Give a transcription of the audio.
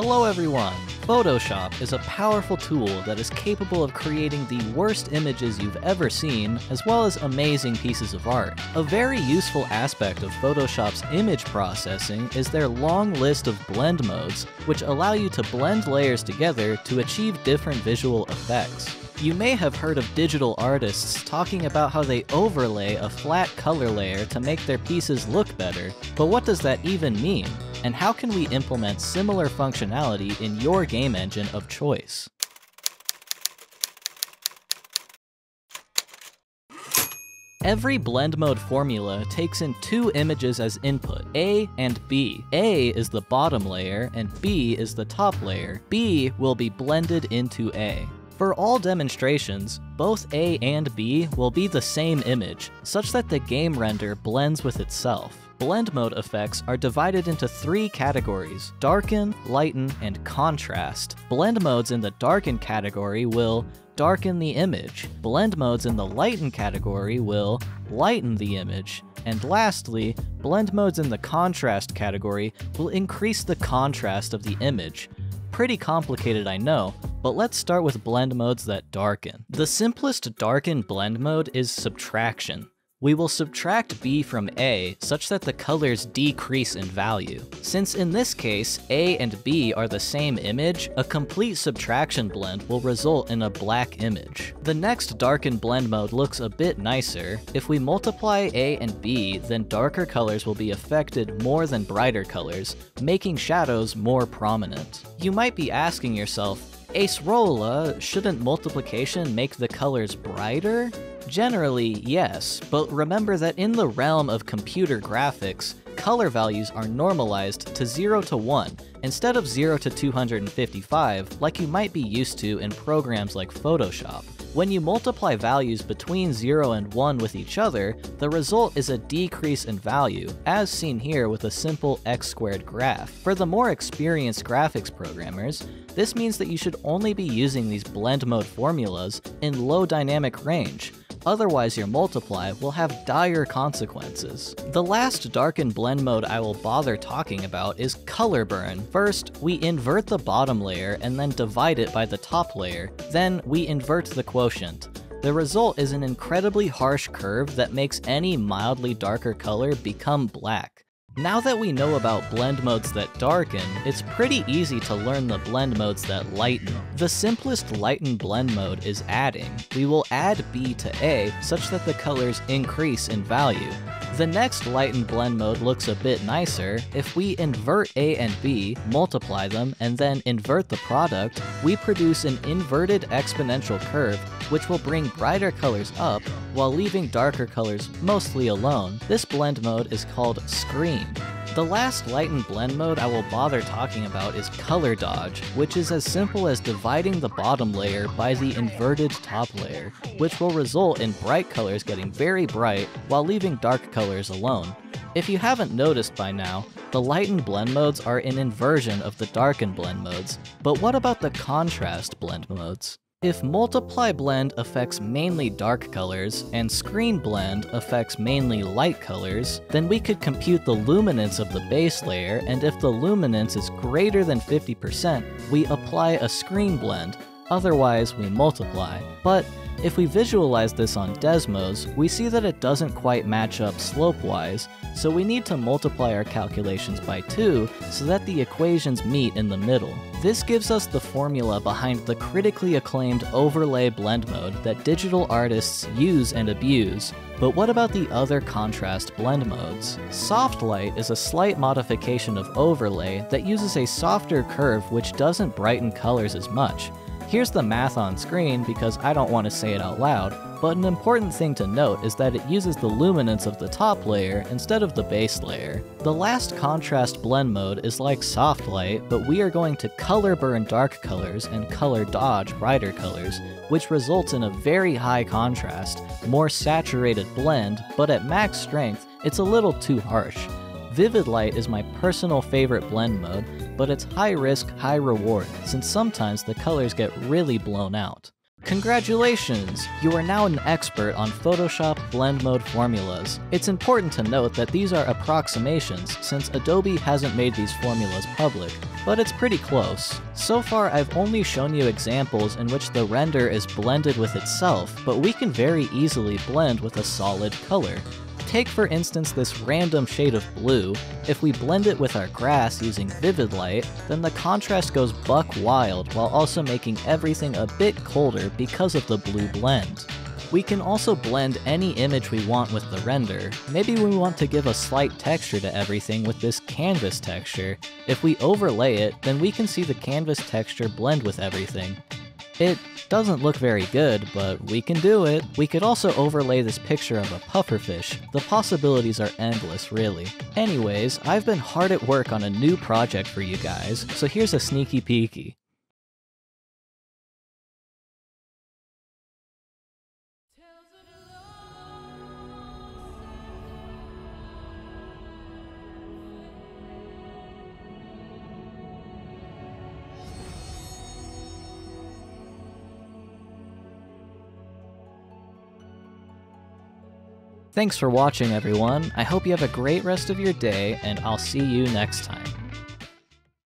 Hello everyone! Photoshop is a powerful tool that is capable of creating the worst images you've ever seen, as well as amazing pieces of art. A very useful aspect of Photoshop's image processing is their long list of blend modes, which allow you to blend layers together to achieve different visual effects. You may have heard of digital artists talking about how they overlay a flat color layer to make their pieces look better, but what does that even mean? And how can we implement similar functionality in your game engine of choice? Every blend mode formula takes in two images as input, A and B. A is the bottom layer and B is the top layer. B will be blended into A. For all demonstrations, both A and B will be the same image, such that the game render blends with itself. Blend mode effects are divided into three categories, darken, lighten, and contrast. Blend modes in the darken category will darken the image. Blend modes in the lighten category will lighten the image. And lastly, blend modes in the contrast category will increase the contrast of the image. Pretty complicated, I know, but let's start with blend modes that darken. The simplest darken blend mode is subtraction. We will subtract B from A such that the colors decrease in value. Since in this case, A and B are the same image, a complete subtraction blend will result in a black image. The next darken blend mode looks a bit nicer. If we multiply A and B, then darker colors will be affected more than brighter colors, making shadows more prominent. You might be asking yourself, Acerola, shouldn't multiplication make the colors brighter? Generally, yes, but remember that in the realm of computer graphics, color values are normalized to 0 to 1, instead of 0 to 255 like you might be used to in programs like Photoshop. When you multiply values between 0 and 1 with each other, the result is a decrease in value, as seen here with a simple x squared graph. For the more experienced graphics programmers, this means that you should only be using these blend mode formulas in low dynamic range, otherwise your multiply will have dire consequences. The last darken blend mode I will bother talking about is color burn. First, we invert the bottom layer and then divide it by the top layer, then we invert the quotient. The result is an incredibly harsh curve that makes any mildly darker color become black. Now that we know about blend modes that darken, it's pretty easy to learn the blend modes that lighten. The simplest lighten blend mode is adding. We will add B to A such that the colors increase in value. The next lighten blend mode looks a bit nicer. If we invert A and B, multiply them, and then invert the product, we produce an inverted exponential curve which will bring brighter colors up while leaving darker colors mostly alone. This blend mode is called Screen. The last lighten blend mode I will bother talking about is color dodge, which is as simple as dividing the bottom layer by the inverted top layer, which will result in bright colors getting very bright while leaving dark colors alone. If you haven't noticed by now, the lighten blend modes are an inversion of the darken blend modes, but what about the contrast blend modes? If multiply blend affects mainly dark colors, and screen blend affects mainly light colors, then we could compute the luminance of the base layer, and if the luminance is greater than 50%, we apply a screen blend, otherwise we multiply. But if we visualize this on Desmos, we see that it doesn't quite match up slope-wise, so we need to multiply our calculations by 2 so that the equations meet in the middle. This gives us the formula behind the critically acclaimed overlay blend mode that digital artists use and abuse, but what about the other contrast blend modes? Soft light is a slight modification of overlay that uses a softer curve which doesn't brighten colors as much, Here's the math on screen because I don't want to say it out loud, but an important thing to note is that it uses the luminance of the top layer instead of the base layer. The last contrast blend mode is like soft light, but we are going to color burn dark colors and color dodge brighter colors, which results in a very high contrast, more saturated blend, but at max strength, it's a little too harsh. Vivid Light is my personal favorite blend mode, but it's high risk, high reward, since sometimes the colors get really blown out. Congratulations! You are now an expert on Photoshop blend mode formulas. It's important to note that these are approximations since Adobe hasn't made these formulas public, but it's pretty close. So far I've only shown you examples in which the render is blended with itself, but we can very easily blend with a solid color. Take for instance this random shade of blue. If we blend it with our grass using vivid light, then the contrast goes buck wild while also making everything a bit colder because of the blue blend. We can also blend any image we want with the render. Maybe we want to give a slight texture to everything with this canvas texture. If we overlay it, then we can see the canvas texture blend with everything. It doesn't look very good, but we can do it. We could also overlay this picture of a pufferfish. The possibilities are endless, really. Anyways, I've been hard at work on a new project for you guys, so here's a sneaky peeky. Thanks for watching, everyone. I hope you have a great rest of your day, and I'll see you next time.